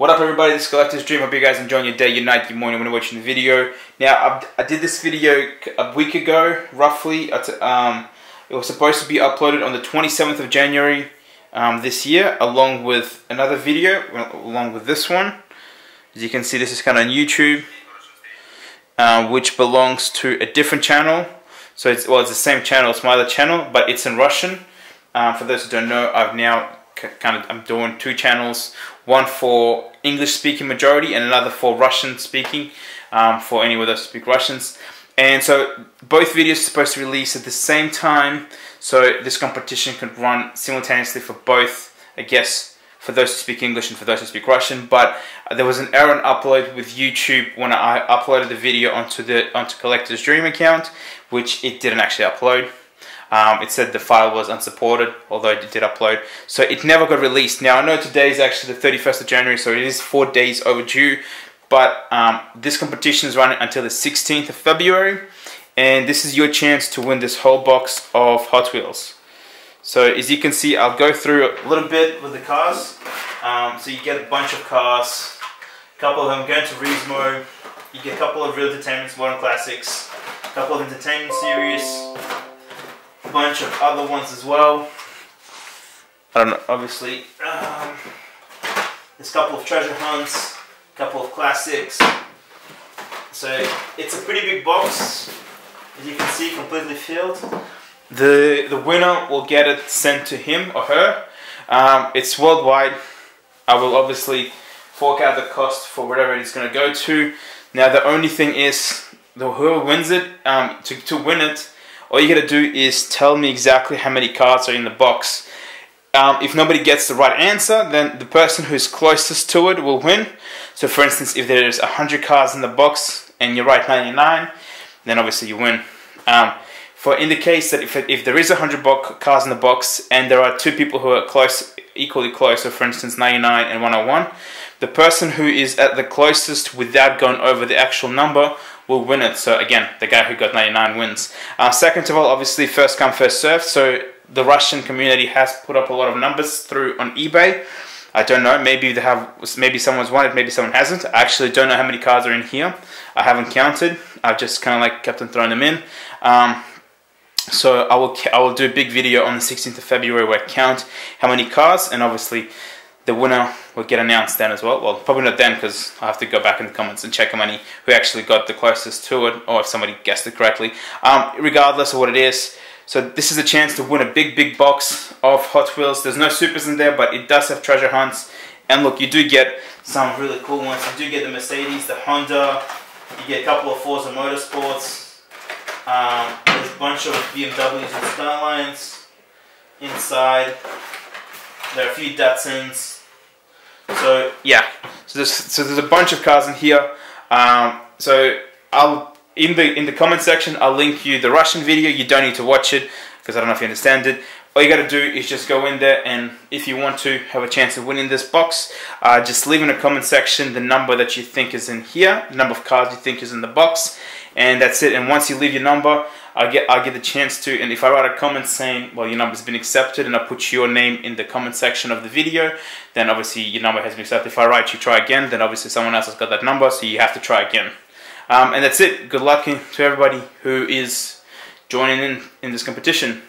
What up everybody, this is Collector's Dream. Hope you guys enjoying your day, your night, your morning when you're watching the video. Now, I, I did this video a week ago, roughly. Um, it was supposed to be uploaded on the 27th of January um, this year, along with another video, along with this one. As you can see, this is kind of on YouTube, uh, which belongs to a different channel. So it's, well, it's the same channel, it's my other channel, but it's in Russian. Um, for those who don't know, I've now kind of I'm doing two channels, one for English speaking majority and another for Russian speaking um, for anyone that speak Russians. And so both videos are supposed to release at the same time, so this competition could run simultaneously for both, I guess, for those who speak English and for those who speak Russian. But there was an error in upload with YouTube when I uploaded the video onto the onto Collector's Dream account, which it didn't actually upload. Um, it said the file was unsupported, although it did upload. So it never got released. Now I know today is actually the 31st of January, so it is four days overdue. But um, this competition is running until the 16th of February. And this is your chance to win this whole box of Hot Wheels. So as you can see, I'll go through a little bit with the cars. Um, so you get a bunch of cars, a couple of them going to Resmo. You get a couple of Real Entertainment's Modern Classics, a couple of Entertainment Series, a bunch of other ones as well. I don't know, obviously. Um, there's a couple of treasure hunts, a couple of classics. So it's a pretty big box, as you can see, completely filled. The the winner will get it sent to him or her. Um, it's worldwide. I will obviously fork out the cost for whatever it's going to go to. Now the only thing is, the whoever wins it, um, to, to win it, all you gotta do is tell me exactly how many cards are in the box. Um, if nobody gets the right answer, then the person who's closest to it will win. So for instance, if there's 100 cards in the box and you write 99, then obviously you win. Um, for in the case that if, if there is 100 cars in the box and there are two people who are close, equally close, so for instance 99 and 101, the person who is at the closest without going over the actual number will win it. So again, the guy who got 99 wins. Uh, second of all, obviously first come, first served. So the Russian community has put up a lot of numbers through on eBay. I don't know. Maybe they have. Maybe someone's won it. Maybe someone hasn't. I actually don't know how many cards are in here. I haven't counted. I've just kind of like kept on throwing them in. Um, so I will. I will do a big video on the 16th of February where I count how many cars and obviously the winner will get announced then as well. Well, probably not then because I have to go back in the comments and check how many who actually got the closest to it or if somebody guessed it correctly. Um, regardless of what it is, so this is a chance to win a big, big box of Hot Wheels. There's no supers in there, but it does have treasure hunts. And look, you do get some really cool ones. You do get the Mercedes, the Honda. You get a couple of Forza Motorsports. Um, there's a bunch of BMWs and Skylines inside. There are a few Datsuns. So yeah, so there's so there's a bunch of cars in here. Um, so I'll in the in the comment section I'll link you the Russian video. You don't need to watch it because I don't know if you understand it. All you got to do is just go in there and if you want to have a chance of winning this box, uh, just leave in the comment section the number that you think is in here, the number of cards you think is in the box, and that's it. And once you leave your number, I'll get I'll get the chance to and if I write a comment saying well your number's been accepted and I put your name in the comment section of the video then obviously your number has been accepted if I write you try again then obviously someone else has got that number so you have to try again um, and that's it good luck to everybody who is joining in in this competition